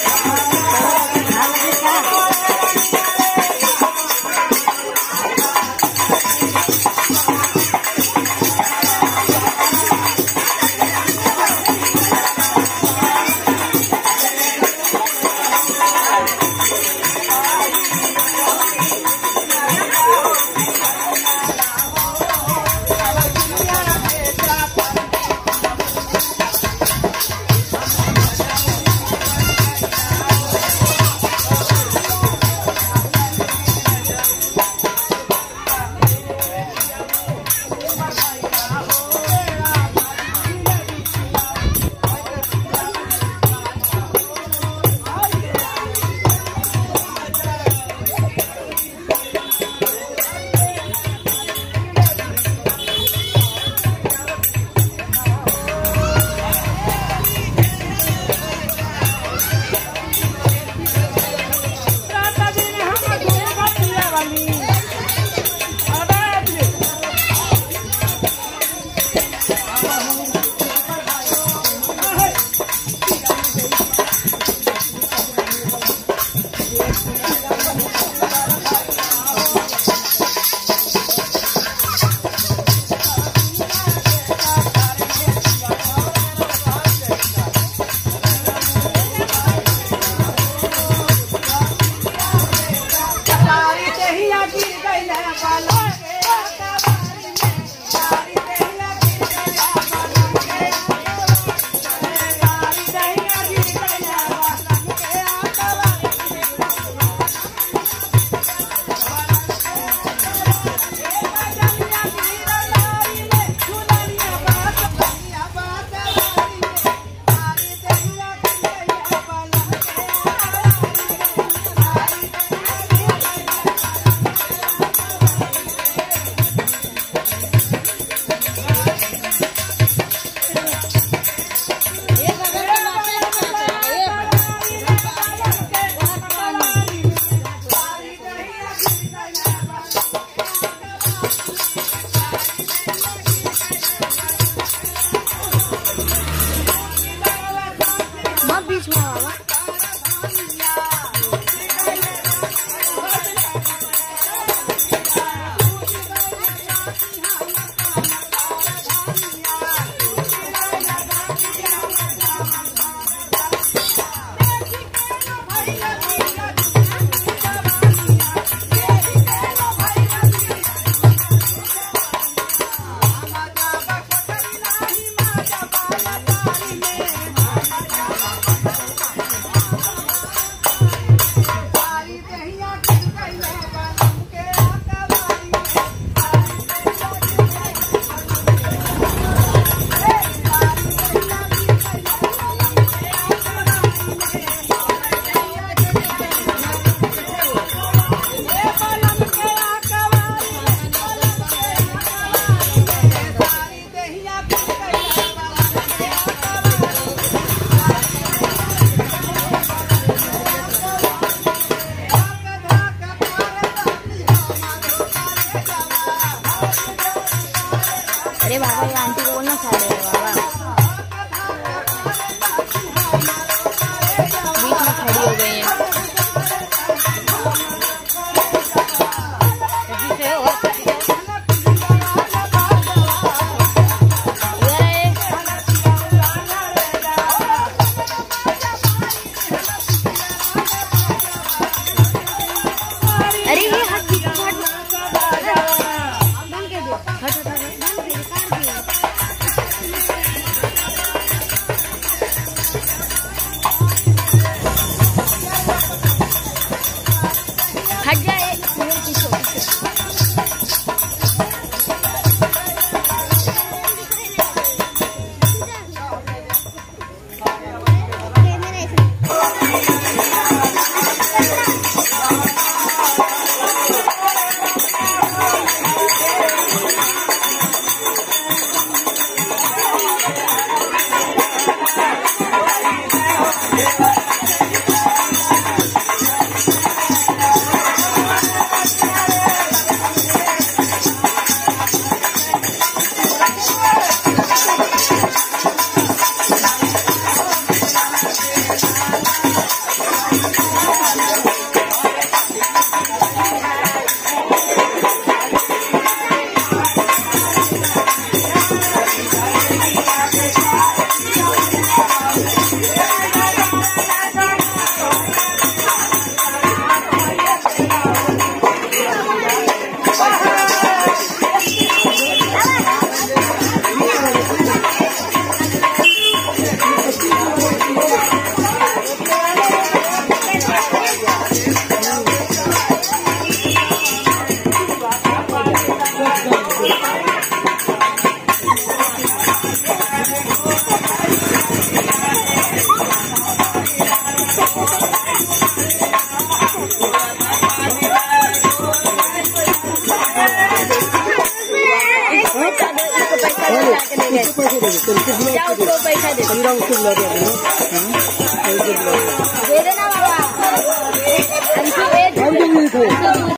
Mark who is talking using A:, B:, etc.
A: Yeah.
B: 去哪玩了。अरे बाबा ये aunty बोल ना खा रहे पैसा दे श्रीराम शुभ लगे